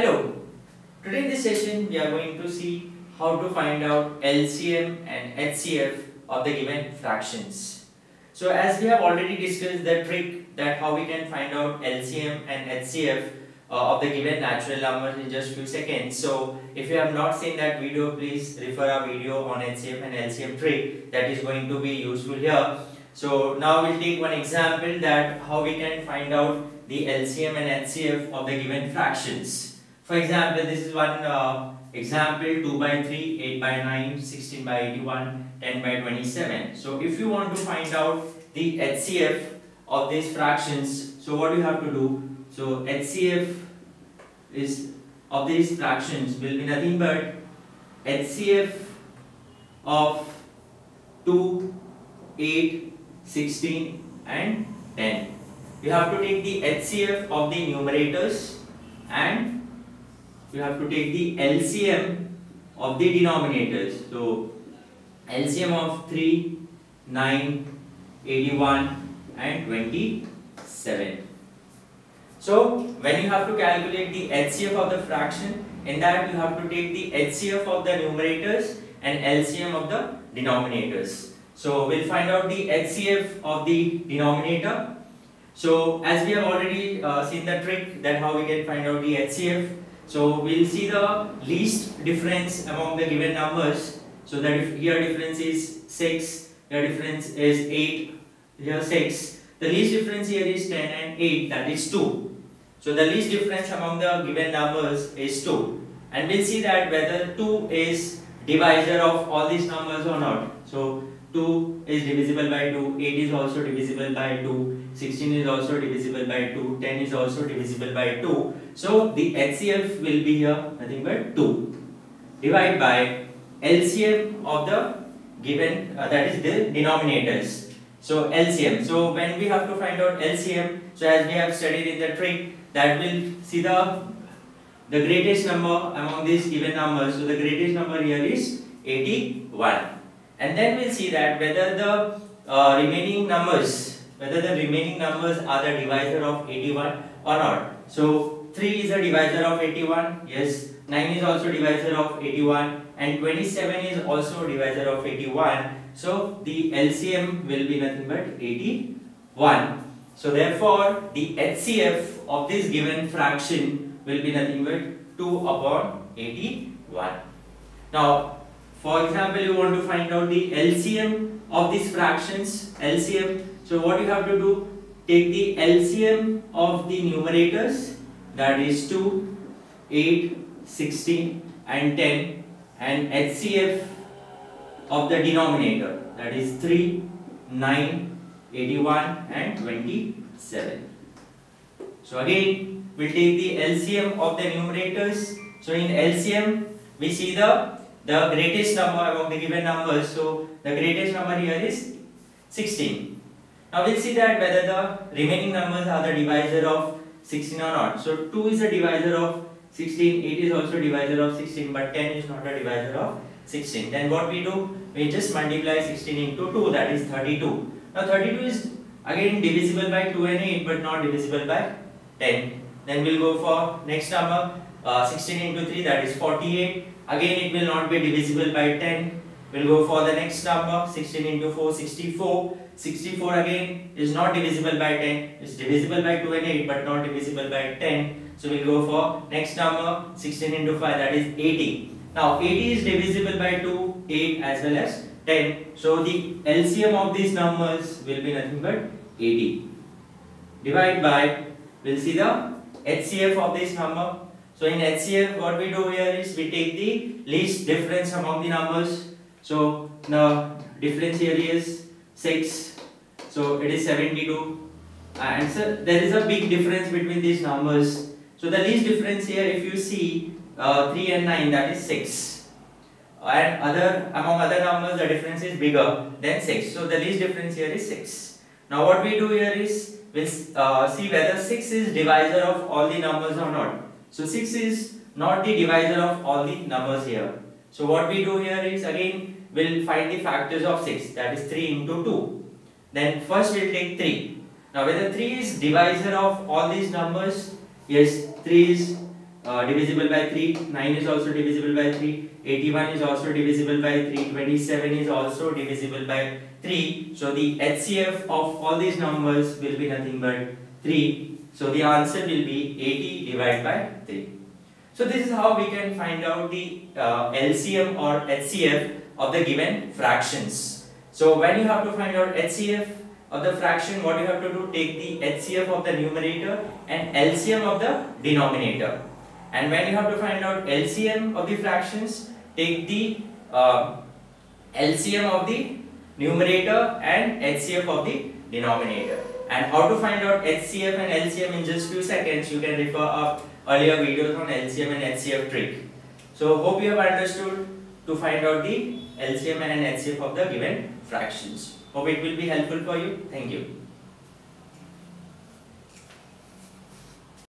Hello, today in this session we are going to see how to find out LCM and HCF of the given fractions. So as we have already discussed the trick that how we can find out LCM and HCF uh, of the given natural numbers in just few seconds. So if you have not seen that video please refer our video on HCF and LCM trick that is going to be useful here. So now we'll take one example that how we can find out the LCM and HCF of the given fractions. For example, this is one uh, example 2 by 3, 8 by 9, 16 by 81, 10 by 27. So if you want to find out the HCF of these fractions, so what you have to do? So HCF is of these fractions will be nothing but HCF of 2, 8, 16 and 10. You have to take the HCF of the numerators and you have to take the LCM of the denominators. So LCM of 3, 9, 81 and 27. So when you have to calculate the HCF of the fraction, in that you have to take the HCF of the numerators and LCM of the denominators. So we'll find out the HCF of the denominator. So as we have already uh, seen the trick that how we can find out the HCF so we'll see the least difference among the given numbers. So that if here difference is 6, here difference is 8, here 6. The least difference here is 10 and 8 that is 2. So the least difference among the given numbers is 2. And we'll see that whether 2 is divisor of all these numbers or not. So 2 is divisible by 2, 8 is also divisible by 2, 16 is also divisible by 2, 10 is also divisible by 2. So the HCF will be here nothing but 2. Divide by LCM of the given uh, that is the denominators. So LCM. So when we have to find out LCM, so as we have studied in the trick that will see the the greatest number among these given numbers. So the greatest number here is 81 and then we'll see that whether the uh, remaining numbers whether the remaining numbers are the divisor of 81 or not. So 3 is a divisor of 81 yes. 9 is also divisor of 81 and 27 is also divisor of 81 so the LCM will be nothing but 81 so therefore the HCF of this given fraction will be nothing but 2 upon 81 now for example, you want to find out the LCM of these fractions, LCM. So what you have to do, take the LCM of the numerators that is 2, 8, 16 and 10 and HCF of the denominator that is 3, 9, 81 and 27. So again, we'll take the LCM of the numerators. So in LCM, we see the the greatest number among the given numbers. So the greatest number here is 16. Now we'll see that whether the remaining numbers are the divisor of 16 or not. So 2 is a divisor of 16, 8 is also divisor of 16 but 10 is not a divisor of 16. Then what we do? We just multiply 16 into 2 that is 32. Now 32 is again divisible by 2 and 8 but not divisible by 10. Then we'll go for next number uh, 16 into 3 that is 48 Again it will not be divisible by 10. We'll go for the next number 16 into 4 64. 64 again is not divisible by 10. It's divisible by 2 and 8 but not divisible by 10. So we'll go for next number 16 into 5 that is 80. Now 80 is divisible by 2, 8 as well as 10. So the LCM of these numbers will be nothing but 80. Divide by, we'll see the HCF of this number so in HCF what we do here is we take the least difference among the numbers. So the difference here is 6. So it is 72 and so there is a big difference between these numbers. So the least difference here if you see uh, 3 and 9 that is 6 and other among other numbers the difference is bigger than 6 so the least difference here is 6 now what we do here is we'll uh, see whether 6 is divisor of all the numbers or not so 6 is not the divisor of all the numbers here. So what we do here is again we'll find the factors of 6 that is 3 into 2. Then first we'll take 3. Now whether 3 is divisor of all these numbers, yes 3 is uh, divisible by 3, 9 is also divisible by 3, 81 is also divisible by 3, 27 is also divisible by 3. So the HCF of all these numbers will be nothing but 3. So the answer will be 80 divided by 3. So this is how we can find out the uh, LCM or HCF of the given fractions. So when you have to find out HCF of the fraction, what you have to do, take the HCF of the numerator and LCM of the denominator. And when you have to find out LCM of the fractions, take the uh, LCM of the numerator and HCF of the denominator. And how to find out HCF and LCM in just few seconds, you can refer up earlier videos on LCM and HCF trick. So hope you have understood to find out the LCM and HCF of the given fractions. Hope it will be helpful for you. Thank you.